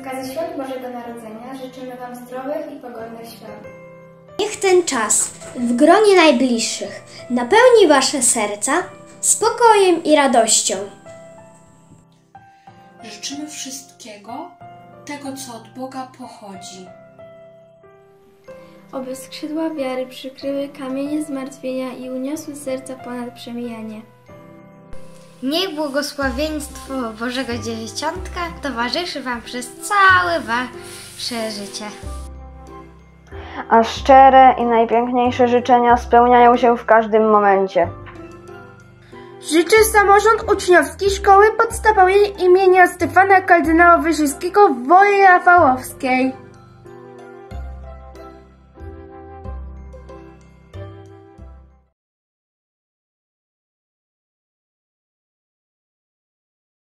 okazji Świąt Bożego Narodzenia życzymy Wam zdrowych i pogodnych świąt. Niech ten czas w gronie najbliższych napełni Wasze serca spokojem i radością. Życzymy wszystkiego, tego co od Boga pochodzi. Oby skrzydła wiary przykryły kamienie zmartwienia i uniosły serca ponad przemijanie. Niech błogosławieństwo Bożego Dzieciątka towarzyszy Wam przez całe Wasze życie. A szczere i najpiękniejsze życzenia spełniają się w każdym momencie. Życzę samorząd uczniowski Szkoły Podstawowej imienia Stefana Kardynała Wyszyńskiego w Woli Rafałowskiej.